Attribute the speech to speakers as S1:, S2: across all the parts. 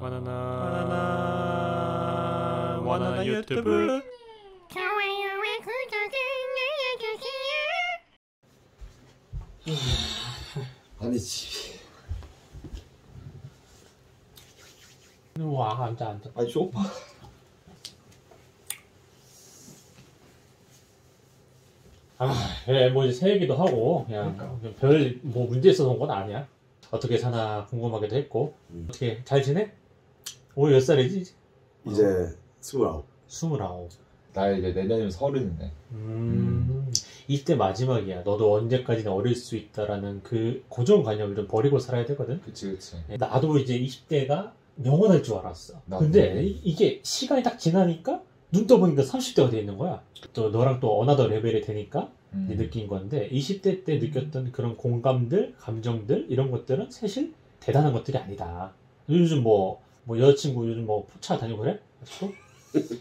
S1: 바나나 바나나 바나나 유튜브
S2: 좋아요와 구독을 눌러주세요.
S3: 아니지.
S1: 와 앉아 앉아
S3: 아니 쇼파.
S1: 아 그래 뭐 이제 새해기도 하고 그냥 별뭐 문제 있어서 온 건 아니야 어떻게 사나 궁금하기도 했고
S3: 음.
S1: 어떻게 잘 지내? 올해 몇 살이지?
S3: 이제 스물아홉.
S1: 스물아홉
S4: 나 이제 내년이면 서른이네.
S1: 음 20대 마지막이야 너도 언제까지나 어릴 수 있다라는 그 고정관념을 좀 버리고 살아야 되거든
S4: 그치 그치.
S1: 나도 이제 20대가 영원할 줄 알았어. 근데 이- 이게 시간이 딱 지나니까 눈 떠보니까 30대가 돼 있는 거야. 또 너랑 또 another level이 되니까
S4: 음.
S1: 느낀 건데 20대 때 느꼈던 그런 공감들, 감정들 이런 것들은 사실 대단한 것들이 아니다. 요즘 뭐, 뭐 여자친구 요즘 뭐 포차 다니고 그래?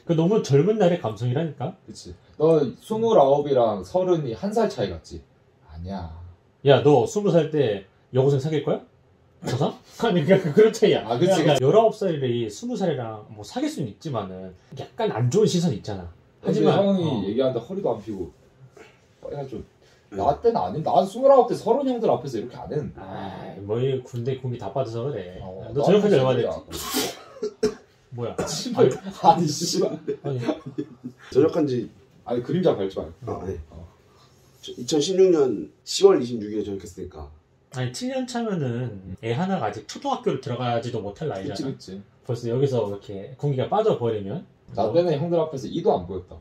S1: 그 너무 젊은 날의 감성이라니까.
S4: 그치. 너 스물아홉이랑 서른이 한 살 차이 같지? 아니야.
S1: 야, 너 20살 때 여고생 사귈 거야? 저3? 아니, 그러니까 그런 차이야.
S4: 아, 그치,
S1: 그러니까 19살이 20살이랑 뭐 사귈 수는 있지만은 약간 안 좋은 시선이 있잖아.
S4: 하지만 형이
S1: 어.
S4: 얘기하는데 허리도 안 피고. 빨리 좀. 나 때는 아니. 나 스물아홉 때 서른 형들 앞에서 이렇게 안 했는데.
S1: 아이, 뭐, 이 군대 공기 다 빠져서 그래.
S4: 어,
S1: 너 저녁한 지
S4: 나는
S1: 얼마. 됐지? 뭐야?
S4: 씨발. 아니 씨발.
S1: 아니,
S3: 전역한 지,
S4: 아니 그림자 밟지 말고.
S3: 아, 네.
S4: 어.
S3: 2016년 10월 26일에 전역했으니까.
S1: 아니 7년 차면은 애 하나가 아직 초등학교를 들어가지도 못할
S4: 그치
S1: 나이잖아.
S4: 그치.
S1: 벌써 여기서 이렇게 공기가 빠져버리면.
S4: 나 때는 형들 앞에서 이도 안 보였다.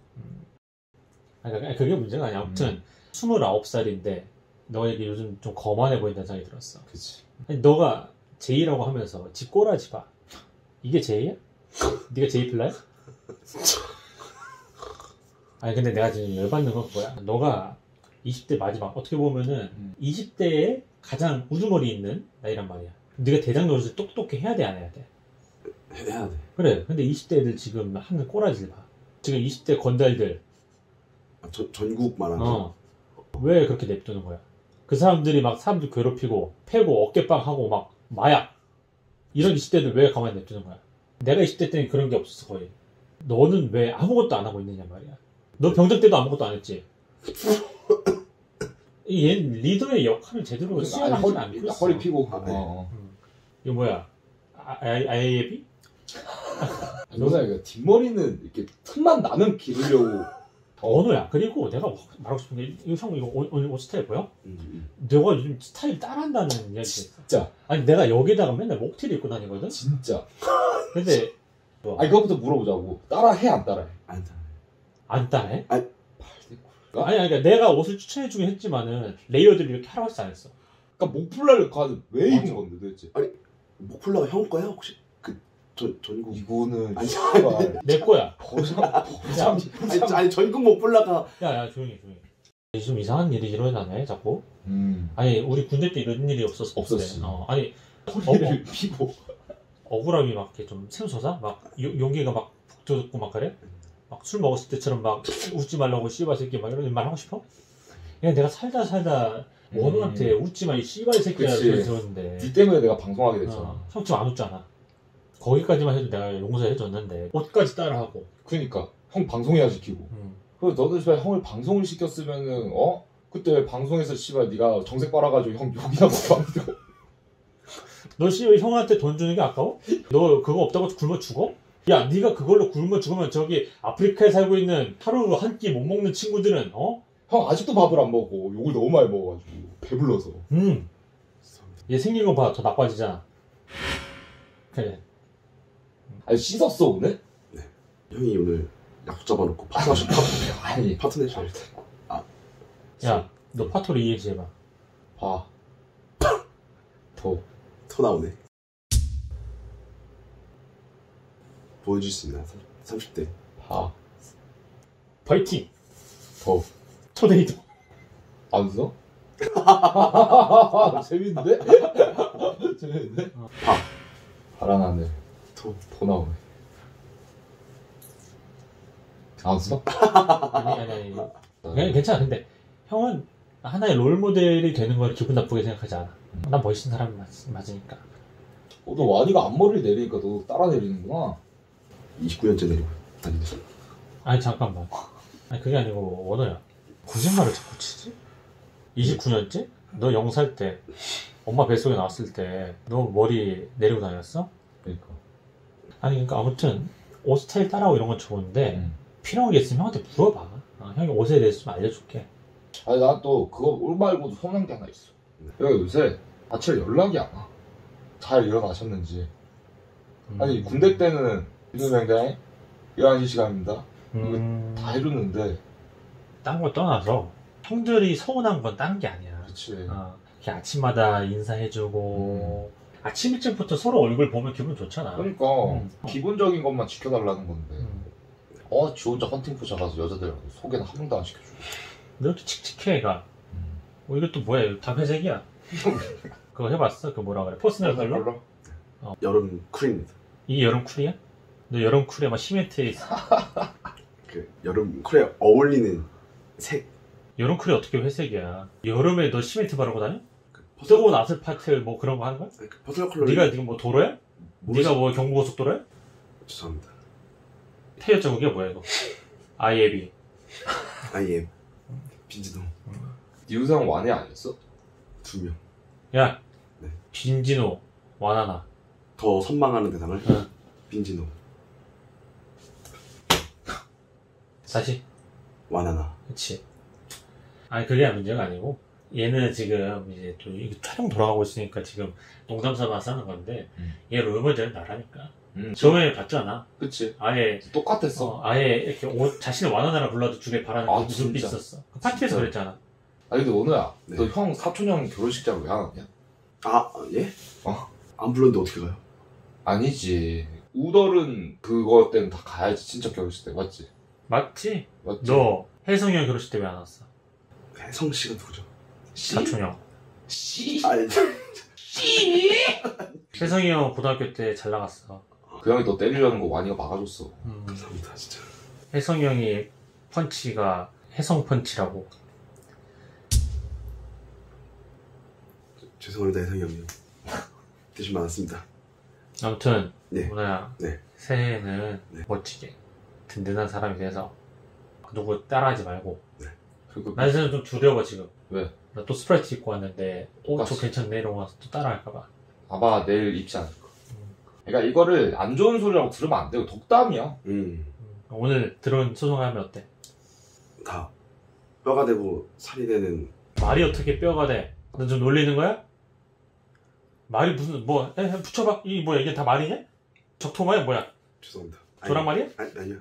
S1: 아니, 그러니까 그게 문제가 아니야. 아무튼 29살인데 너에게 요즘 좀 거만해 보인다는 생각이 들었어.
S4: 그치.
S1: 아니, 너가 제이라고 하면서 집 꼬라지 봐. 이게 제이야? 네가 제이 플라야? 아니 근데 내가 지금 열받는 건 뭐야? 너가 20대 마지막 어떻게 보면은
S4: 음.
S1: 20대에 가장 우두머리 있는 나이란 말이야. 네가 대장 노릇을 똑똑히 해야 돼 안 해야 돼?
S3: 해야 돼.
S1: 그래. 근데 20대 애들 지금 하는 꼬라지를 봐. 지금 20대 건달들
S3: 아, 전- 전국 말하는 거.
S1: 어. 왜 그렇게 냅두는 거야? 그 사람들이 막 사람들 괴롭히고 패고 어깨빵 하고 막 마약 이런 20대들 왜 가만히 냅두는 거야? 내가 20대 때는 그런 게 없었어 거의. 너는 왜 아무것도 안 하고 있느냐 말이야. 너 병장 때도 아무것도 안 했지. 얘 리더의 역할을 제대로
S4: 아니,
S1: 수행하지
S4: 허리,
S1: 않고 있어.
S4: 허리 피고.
S3: 아, 네.
S4: 어.
S1: 이거 뭐야? 아, 아, 아이예비?
S4: 너가 이거 뒷머리는 이렇게 틈만 나면 기르려고.
S1: 언어야. 그리고 내가 말하고 싶은 게 이거 형 이거 옷, 오늘 옷 스타일 보여?
S3: 음, 음.
S1: 내가 요즘 스타일 따라한다는 이야기 있어.
S4: 진짜.
S1: 아니 내가 여기다가 맨날 목티를 입고 다니거든?
S4: 진짜.
S1: 근데
S4: 아니 그것부터 물어보자고. 따라해 안 따라해?
S3: 안 돼.
S1: 안 따라해?
S4: 어?
S1: 아니 아니 그러니까 내가 옷을 추천해 주긴 했지만은 layered를 이렇게 하라고 했지 안 했어
S4: 그러니까 목플라를 가는 왜. 입은 건데 도대체?
S3: 목폴라가 형 거야? 혹시? 그, 전, 전국.
S4: 이거는
S3: 아니,
S4: 씨발
S1: 내 거야
S4: 버장 버장
S3: 아니, 아니, 전국 목폴라가.
S1: 야야 조용히 해, 조용히 해. 좀 이상한 일이 일어나네 자꾸
S4: 음
S1: 아니 우리 군대 때 이런 일이 없었을
S4: 없었지.
S1: 때 어, 아니
S4: 허리를 피고
S1: 억울함이 막 이렇게 좀 샘솟아? 막 요- 용기가 막 북돋고 막 그래? 막 술 먹었을 때처럼 막 웃지 말라고 씨발 새끼 막 이런 말 하고 싶어? 그냥 내가 살다 살다 원우한테 웃지 마 이 씨발 새끼야
S4: 그치.
S1: 소리 들었는데
S4: 니 때문에 내가 방송하게 됐잖아.
S1: 어, 형 지금 안 웃잖아. 거기까지만 해도 내가 용서해줬는데 옷까지 따라하고.
S4: 그러니까 형 방송해야 시키고.
S1: 음.
S4: 그리고 너도 씨발 형을 방송을 시켰으면은 어 그때 방송에서 씨발 네가 정색 빨아가지고 형 욕이나 먹고
S1: 너 씨발 형한테 돈 주는 게 아까워? 너 그거 없다고 굶어 죽어? 야, 네가 그걸로 굶어 죽으면 저기 아프리카에 살고 있는 하루 한 끼 못 먹는 친구들은 어?
S4: 형 아직도 밥을 안 먹고 욕을 너무 많이 먹어가지고 배불러서.
S1: 음. 얘 생긴 거 봐, 더 나빠지잖아. 그래.
S4: 아니 씻었어 오늘?
S3: 형이 오늘 약속 잡아놓고 파트너십, 파트,
S4: 아니
S3: 파트너십.
S1: 야, 너 파토를 이해지 해봐.
S4: 봐. 더.
S3: 터 나오네. 보여줄 수 있나? 30대.
S4: 봐.
S1: 파이팅!
S4: 더.
S1: 토네이도.
S4: 안 써? 재밌는데? 재밌는데?
S3: 봐.
S4: 파란 하늘.
S3: 더.
S4: 더 나오네. 안 써?
S1: 아니, 아니, 아니. 그냥 괜찮아. 근데 형은 하나의 롤 모델이 되는 걸 기분 나쁘게 생각하지 않아. 난 멋있는 사람 맞, 맞으니까.
S4: 어, 너 와니가 앞머리를 내리니까 너 따라 내리는구나.
S3: 29년째 내리고 다니는
S1: 아니 잠깐만. 아니 그게 아니고 원호야. 거짓말을 자꾸 치지? 29년째? 너 0살 때 엄마 뱃속에 나왔을 때 너 머리 내리고 다녔어?
S4: 그러니까.
S1: 아니 그러니까 아무튼 옷 스타일 따라하고 이런 건 좋은데
S4: 음.
S1: 필요한 게 있으면 형한테 물어봐. 어, 형이 옷에 대해서 좀 알려줄게.
S4: 아니 나 또 그거 올 말고도 서운한 게 하나 있어. 내가 요새 아침에 연락이 안 와. 잘 일어나셨는지.
S1: 음.
S4: 아니 군대 때는 인후명장에 11시 시간입니다.
S1: 음,
S4: 다 해줬는데.
S1: 딴 거 떠나서 형들이 서운한 건 딴 게 아니야.
S4: 그렇지.
S1: 어, 이렇게 아침마다 인사해주고 아침 일찍부터 서로 얼굴 보면 기분 좋잖아.
S4: 그러니까
S1: 음.
S4: 기본적인 것만 지켜달라는 건데.
S1: 음.
S4: 어, 지 혼자 헌팅포차 가서 여자들 소개는 한 명도 안 시켜줘.
S1: 너 이렇게 칙칙해 얘가. 어, 이거 또 뭐야? 이거 다 회색이야. 그거 해봤어? 그 뭐라 그래? personal color?
S3: 여름 cool입니다.
S1: 이게 여름 cool이야? 너 여름 cool에 막 시멘트에 있어.
S3: 그 여름 cool에 어울리는 색.
S1: 여름 cool이 어떻게 회색이야? 여름에 너 시멘트 바르고 다녀?
S3: 그
S1: 뜨거운 아스팔트 뭐 그런 거 하는 거야?
S3: 아니, 그 personal color.
S1: 네가 지금 뭐 도로야?
S3: 모르시-
S1: 네가 뭐 경부고속도로야?
S3: 죄송합니다.
S1: 태엽 자국이야 뭐야 이거? 아이앱이.
S3: 아예 빈지동
S4: 네 우상 완해 아니었어?
S3: 두 명.
S1: 야,
S3: 네.
S1: 빈진호, 와나나.
S3: 더 선망하는 대상을
S1: 응.
S3: 빈지노
S1: 다시.
S3: 와나나.
S1: 그치. 아니, 그게 문제가 아니고, 얘는 지금 이제 또 이거 촬영 돌아가고 있으니까 지금 농담 삼아서 하는 건데,
S4: 음.
S1: 얘 롤모델 나라니까.
S4: 응.
S1: 저번에 봤잖아.
S4: 그치.
S1: 아예,
S4: 똑같았어.
S1: 어, 아예 이렇게 옷, 자신을 와나나라 불러도 두개 바라는
S4: 아,
S1: 그 눈빛
S4: 진짜.
S1: 있었어. 그 파티에서
S4: 진짜.
S1: 그랬잖아.
S4: 아니 근데 오늘야,
S3: 네.
S4: 너형 사촌 형 결혼식장 왜 안 왔냐?
S3: 아 예?
S4: 어.
S3: 안 불렀는데 어떻게 가요?
S4: 아니지. 우덜은 그거 때는 다 가야지. 친척 결혼식 때 맞지?
S1: 맞지?
S4: 맞지?
S1: 너 혜성이 형 결혼식 때 왜 안 왔어?
S3: 혜성 씨가 누구죠?
S1: 사촌 형.
S4: 씨.
S3: 아니
S1: 혜성이 형 고등학교 때 잘 나갔어.
S4: 그 형이 너 때리려는 거 와니가 막아줬어.
S1: 음.
S3: 감사합니다 진짜.
S1: 혜성이 형이 펀치가 혜성 펀치라고.
S3: 죄송합니다 혜성이 형님. 대신 많았습니다.
S1: 아무튼
S3: 네.
S1: 문화야
S3: 네.
S1: 새해에는
S3: 네.
S1: 멋지게 든든한 사람이 돼서 누구 따라하지 말고
S4: 그리고
S1: 난 사실 좀 두려워 지금
S4: 왜?
S1: 나 또 스트라이프 입고 왔는데 오, 저
S4: 똑같이.
S1: 괜찮네 이러고 와서 또 따라할까봐
S4: 아마 내일 입지 않을까.
S1: 음.
S4: 그러니까 이거를 안 좋은 소리라고 들으면 안 돼요. 덕담이야.
S3: 음.
S1: 오늘 들어온 소감은 어때?
S3: 다 뼈가 되고 살이 되는
S1: 말이 어떻게 뼈가 돼? 너 좀 놀리는 거야? 말이 무슨 뭐 에, 에, 붙여봐 이 뭐야 이게 다 말이냐? 적토마야 뭐야?
S3: 죄송합니다. 아니,
S1: 조랑말이야?
S3: 아니 아니요.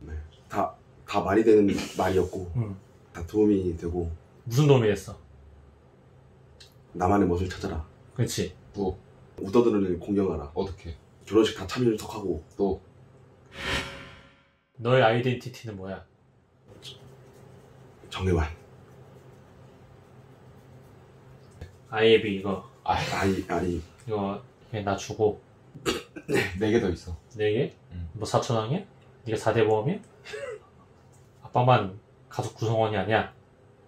S3: 네. 다, 다 말이 되는 말이었고
S1: 응.
S3: 다 도움이 되고
S1: 무슨 도움이 됐어?
S3: 나만의 멋을 찾아라.
S1: 그렇지
S4: 또
S3: 우더들을 공경하라.
S4: 어떻게?
S3: 결혼식 다 참여를 턱하고
S4: 또
S1: 너의 아이덴티티는 뭐야?
S3: 정해만
S1: 아이비 이거
S3: 아이 아니
S1: 이거 그냥 나 주고
S4: 네 개 더 있어.
S1: 네 개?
S4: 응.
S1: 뭐 4천 원이야? 네가 4대 보험이야? 아빠만 가족 구성원이 아니야.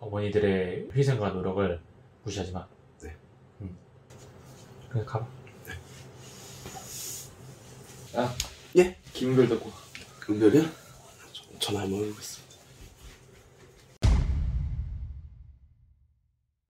S1: 어머니들의 희생과 노력을 무시하지 마.
S3: 네.
S1: 응. 그래 가봐.
S4: 김은별 듣고.
S3: 은별이야? 전화 한번 해보겠습니다.